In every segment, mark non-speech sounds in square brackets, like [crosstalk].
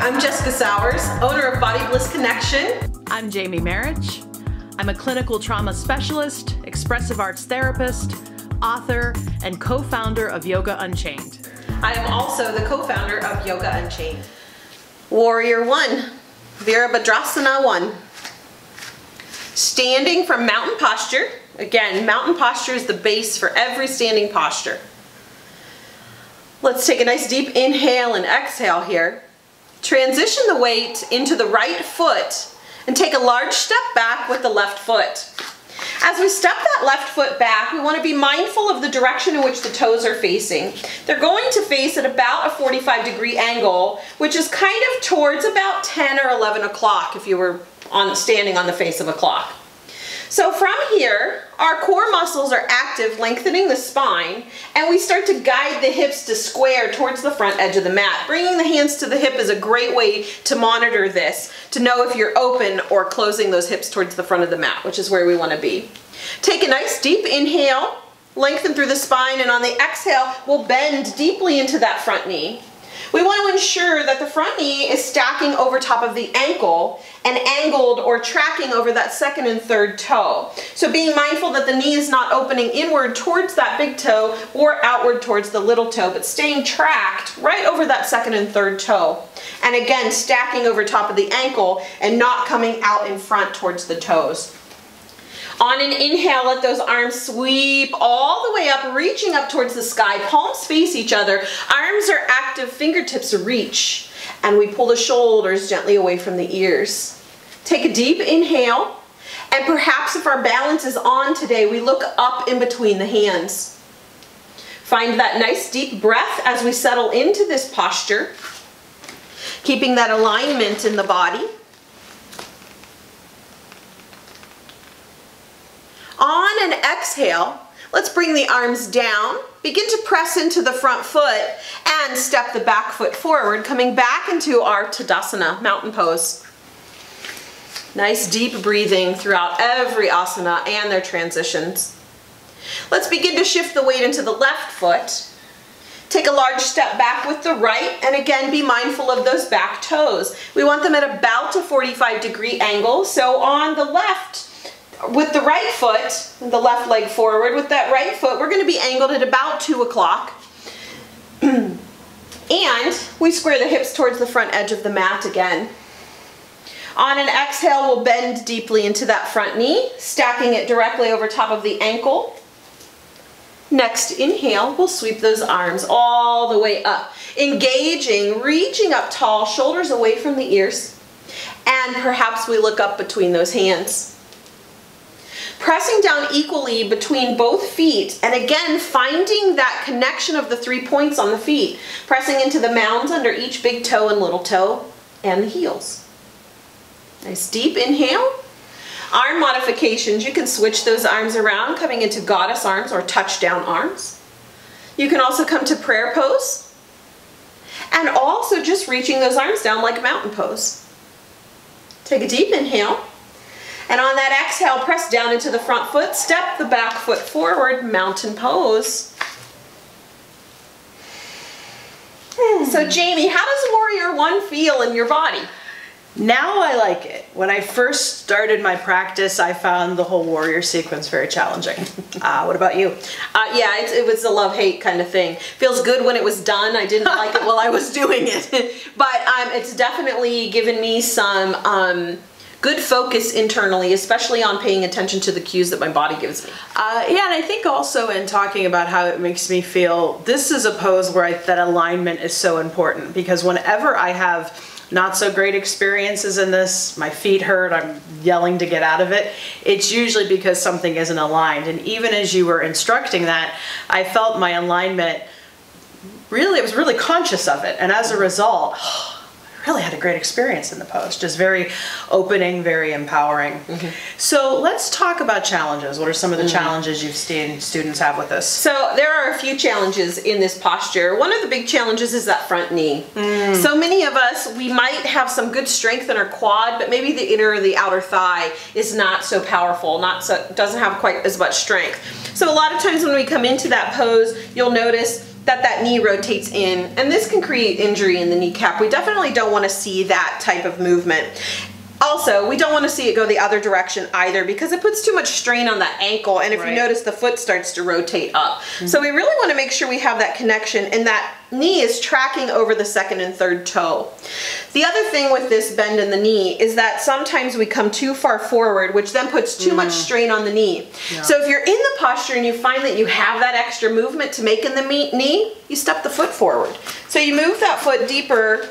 I'm Jessica Sowers, owner of Body Bliss Connection. I'm Jamie Marich. I'm a clinical trauma specialist, expressive arts therapist, author, and co-founder of Yoga Unchained. I am also the co-founder of Yoga Unchained. Warrior One, Virabhadrasana One. Standing from mountain posture. Again, mountain posture is the base for every standing posture. Let's take a nice deep inhale and exhale here. Transition the weight into the right foot and take a large step back with the left foot. As we step that left foot back, we want to be mindful of the direction in which the toes are facing. They're going to face at about a 45 degree angle, which is kind of towards about 10 or 11 o'clock if you were on standing on the face of a clock. So from here, our core muscles are active, lengthening the spine, and we start to guide the hips to square towards the front edge of the mat. Bringing the hands to the hip is a great way to monitor this, to know if you're open or closing those hips towards the front of the mat, which is where we want to be. Take a nice deep inhale, lengthen through the spine, and on the exhale, we'll bend deeply into that front knee. We want to ensure that the front knee is stacking over top of the ankle and angled or tracking over that second and third toe. So being mindful that the knee is not opening inward towards that big toe or outward towards the little toe, but staying tracked right over that second and third toe. And again, stacking over top of the ankle and not coming out in front towards the toes. On an inhale, let those arms sweep all the way up, reaching up towards the sky. Palms face each other. Arms are active, fingertips reach. And we pull the shoulders gently away from the ears. Take a deep inhale. And perhaps if our balance is on today, we look up in between the hands. Find that nice deep breath as we settle into this posture. Keeping that alignment in the body. On an exhale, let's bring the arms down. Begin to press into the front foot and step the back foot forward, coming back into our Tadasana, mountain pose. Nice deep breathing throughout every asana and their transitions. Let's begin to shift the weight into the left foot. Take a large step back with the right and again be mindful of those back toes. We want them at about a 45 degree angle. So on the left, with the right foot, the left leg forward, with that right foot, we're going to be angled at about 2 o'clock. [clears throat] and we square the hips towards the front edge of the mat again. On an exhale, we'll bend deeply into that front knee, stacking it directly over top of the ankle. Next inhale, we'll sweep those arms all the way up, engaging, reaching up tall, shoulders away from the ears, and perhaps we look up between those hands. Pressing down equally between both feet and again finding that connection of the three points on the feet. Pressing into the mounds under each big toe and little toe and the heels. Nice deep inhale. Arm modifications, you can switch those arms around coming into goddess arms or touchdown arms. You can also come to prayer pose and also just reaching those arms down like mountain pose. Take a deep inhale. And on that exhale, press down into the front foot, step the back foot forward, mountain pose. So Jamie, how does Warrior One feel in your body? Now I like it. When I first started my practice, I found the whole warrior sequence very challenging. [laughs] Uh, what about you? Uh, yeah, it, it was a love-hate kind of thing. Feels good when it was done. I didn't like it while I was [laughs] doing it. but um, it's definitely given me some um, good focus internally, especially on paying attention to the cues that my body gives me. Uh, yeah, and I think also in talking about how it makes me feel, this is a pose where I, that alignment is so important because whenever I have not so great experiences in this, my feet hurt, I'm yelling to get out of it, it's usually because something isn't aligned. And even as you were instructing that, I felt my alignment really, I was really conscious of it. And as a result, really had a great experience in the post. Just very opening, very empowering. Mm -hmm. So let's talk about challenges. What are some of the mm -hmm. challenges you've seen students have with this? So there are a few challenges in this posture. One of the big challenges is that front knee. Mm. So many of us, we might have some good strength in our quad, but maybe the inner or the outer thigh is not so powerful, not so doesn't have quite as much strength. So a lot of times when we come into that pose, you'll notice that that knee rotates in, and this can create injury in the kneecap. We definitely don't want to see that type of movement. Also, we don't want to see it go the other direction either because it puts too much strain on the ankle. And if Right. you notice, the foot starts to rotate up. So we really want to make sure we have that connection and that knee is tracking over the second and third toe. The other thing with this bend in the knee is that sometimes we come too far forward, which then puts too much mm. strain on the knee. So if you're in the posture and you find that you have that extra movement to make in the knee, you step the foot forward. So you move that foot deeper,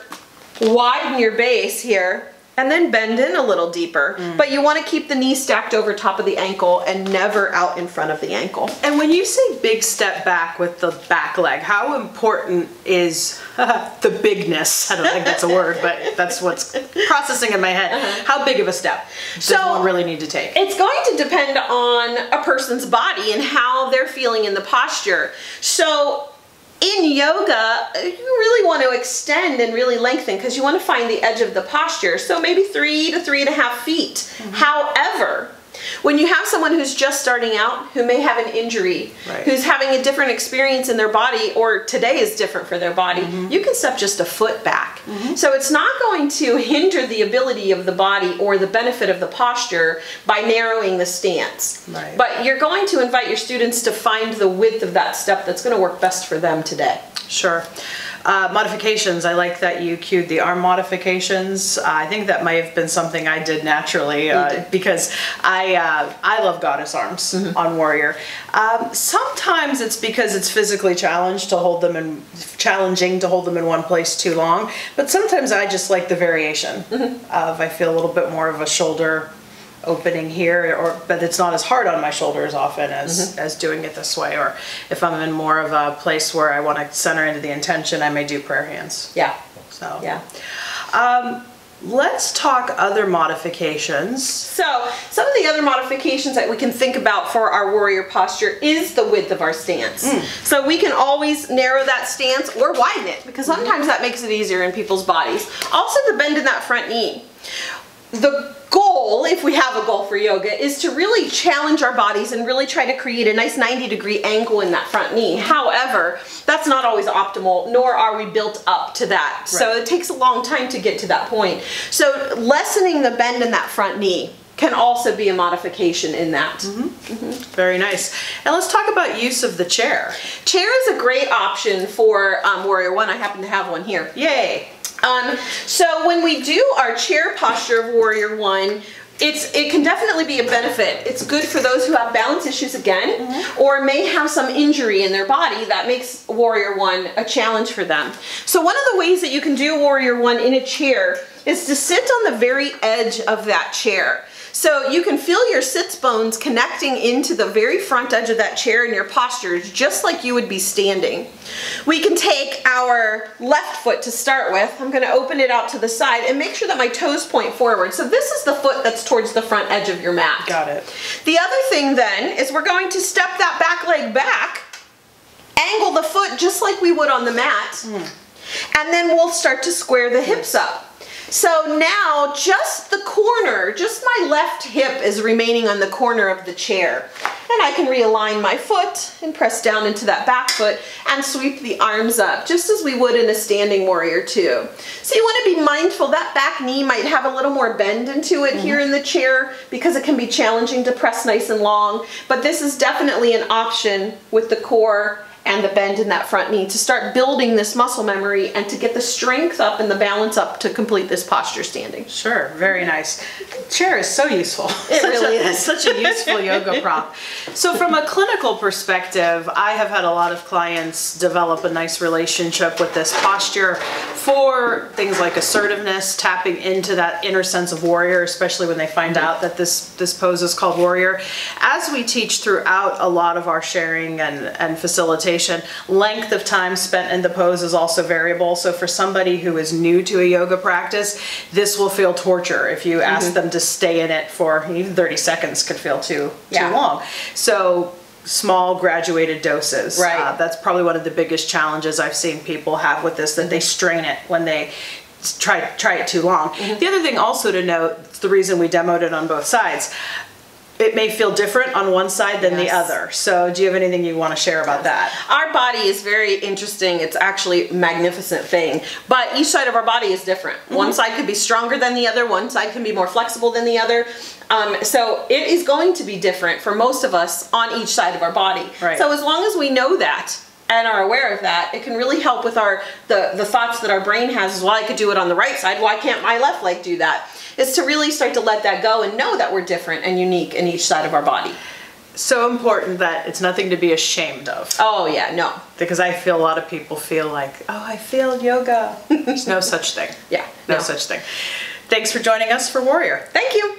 widen your base here, and then bend in a little deeper. Mm. But you want to keep the knee stacked over top of the ankle and never out in front of the ankle. And when you say big step back with the back leg, how important is [laughs] the bigness? I don't think that's a word, but that's what's [laughs] processing in my head. Uh-huh. How big of a step does. So- one really need to take? It's going to depend on a person's body and how they're feeling in the posture. So in yoga, uh, you really want to extend and really lengthen because you want to find the edge of the posture. So maybe three to three and a half feet. Mm-hmm. However, when you have someone who's just starting out, who may have an injury, Right. who's having a different experience in their body, or today is different for their body, Mm-hmm. you can step just a foot back. So it's not going to hinder the ability of the body or the benefit of the posture by narrowing the stance. Right. But you're going to invite your students to find the width of that step that's going to work best for them today. Sure. Uh, modifications. I like that you cued the arm modifications. Uh, I think that might have been something I did naturally uh, did. because I uh, I love goddess arms on warrior. Um, sometimes it's because it's physically challenged to hold them in challenging to hold them in one place too long. But sometimes I just like the variation of I feel a little bit more of a shoulder opening here or but it's not as hard on my shoulders often as mm-hmm. as doing it this way or if i'm in more of a place where i want to center into the intention i may do prayer hands Yeah. so Yeah. Um, let's talk other modifications So, some of the other modifications that we can think about for our warrior posture is the width of our stance. Mm. So, we can always narrow that stance or widen it because sometimes that makes it easier in people's bodies. Also, the bend in that front knee. The goal, if we have a goal for yoga, is to really challenge our bodies and really try to create a nice 90 degree angle in that front knee. However, that's not always optimal, nor are we built up to that. So it takes a long time to get to that point. So lessening the bend in that front knee can also be a modification in that. very nice and let's talk about use of the chair Chair is a great option for um, Warrior One. I happen to have one here. yay Um, so when we do our chair posture of Warrior One, it's it can definitely be a benefit. It's good for those who have balance issues again, or may have some injury in their body that makes Warrior One a challenge for them. So one of the ways that you can do Warrior One in a chair is to sit on the very edge of that chair. So you can feel your sits bones connecting into the very front edge of that chair in your postures, just like you would be standing. We can take our left foot to start with. I'm gonna open it out to the side and make sure that my toes point forward. So this is the foot that's towards the front edge of your mat. got it The other thing then is we're going to step that back leg back, angle the foot just like we would on the mat, mm. and then we'll start to square the hips up. So now just the corner, just my left hip is remaining on the corner of the chair. And I can realign my foot and press down into that back foot and sweep the arms up, just as we would in a standing warrior too. So you want to be mindful that back knee might have a little more bend into it mm-hmm. here in the chair because it can be challenging to press nice and long. But this is definitely an option with the core and the bend in that front knee to start building this muscle memory and to get the strength up and the balance up to complete this posture standing. Sure, very nice. Chair is so useful. It [laughs] Such really a, is. Such a useful yoga prop. So, from a clinical perspective, I have had a lot of clients develop a nice relationship with this posture for things like assertiveness, tapping into that inner sense of warrior, especially when they find mm-hmm. out that this this pose is called warrior. As we teach throughout a lot of our sharing and, and facilitation, length of time spent in the pose is also variable. So for somebody who is new to a yoga practice, this will feel torture if you ask mm-hmm. them to stay in it for even 30 seconds could feel too Yeah. too long. So small graduated doses. Uh, right. Uh, that's probably one of the biggest challenges I've seen people have with this that they mm-hmm. strain it when they try try it too long. Mm-hmm. The other thing also to note, the reason we demoed it on both sides it may feel different on one side than the other. So, do you have anything you want to share about that? Our body is very interesting. It's actually a magnificent thing. But each side of our body is different. Mm-hmm. One side could be stronger than the other, one side can be more flexible than the other. Um, so it is going to be different for most of us on each side of our body. Right. So as long as we know that and are aware of that, it can really help with our the, the thoughts that our brain has is well, I could do it on the right side. Why can't my left leg do that? Is to really start to let that go and know that we're different and unique in each side of our body. So important that it's nothing to be ashamed of. Oh yeah, no. Because I feel a lot of people feel like, oh, I failed yoga. [laughs] There's no such thing. Yeah. No, no. such thing. Thanks for joining us for Warrior. Thank you.